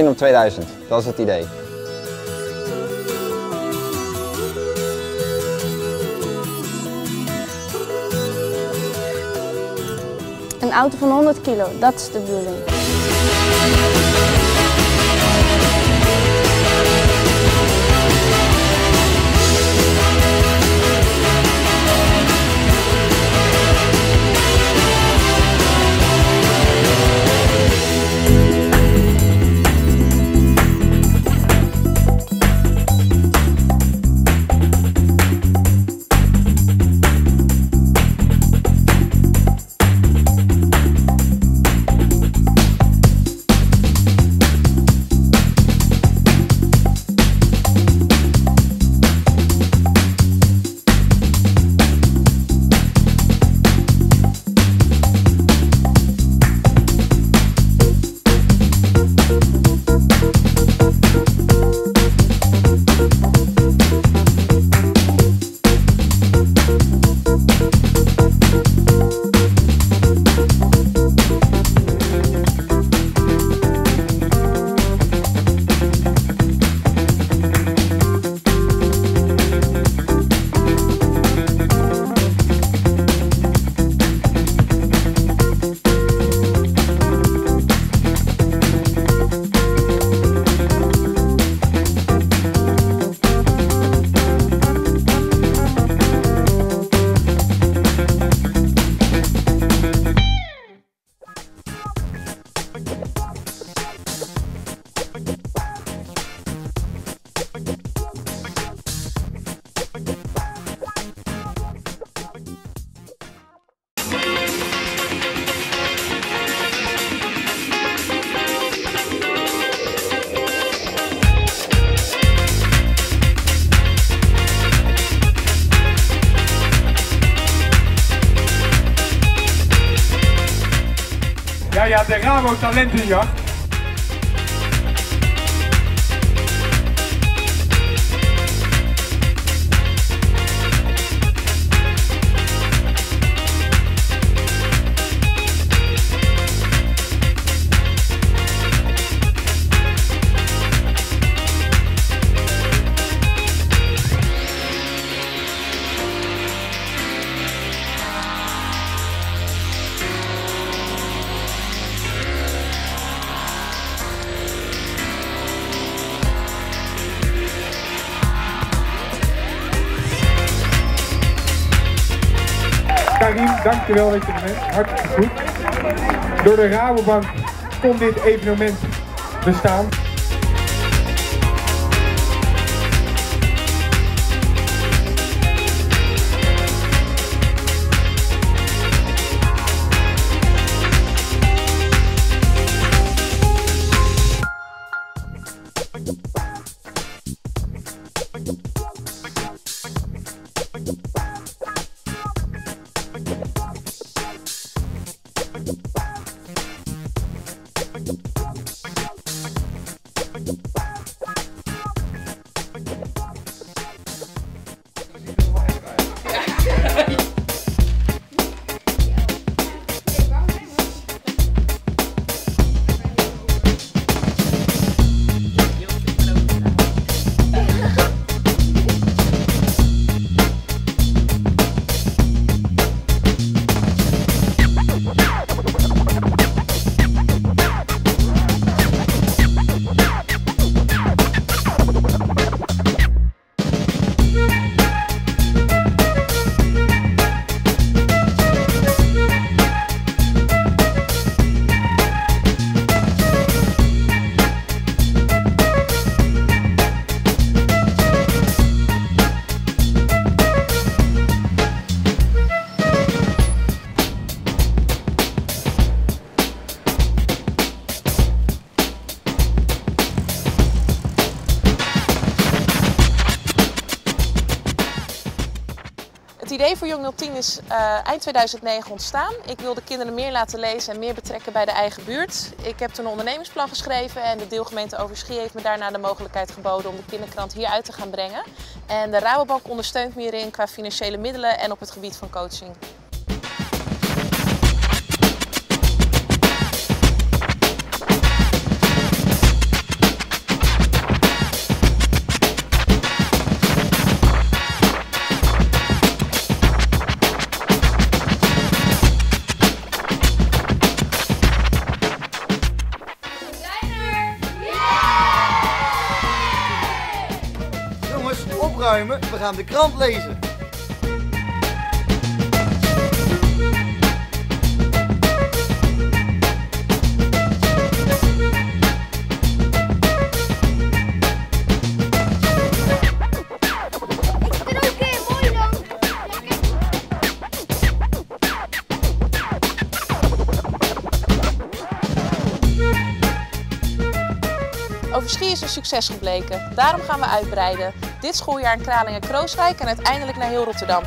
1 op 2000, dat is het idee. Een auto van 100 kilo, dat is de bedoeling. De Rabo Talentenjacht. Dankjewel dat je bent. Hartstikke goed. Door de Rabobank kon dit evenement bestaan. Het idee voor Jong 010 is uh, eind 2009 ontstaan. Ik wilde kinderen meer laten lezen en meer betrekken bij de eigen buurt. Ik heb toen een ondernemingsplan geschreven en de deelgemeente Overschie heeft me daarna de mogelijkheid geboden om de kinderkrant hier uit te gaan brengen. En de Rabobank ondersteunt me hierin qua financiële middelen en op het gebied van coaching. We gaan de krant lezen. Overschie is een succes gebleken. Daarom gaan we uitbreiden. Dit schooljaar in Kralingen-Krooswijk en uiteindelijk naar heel Rotterdam.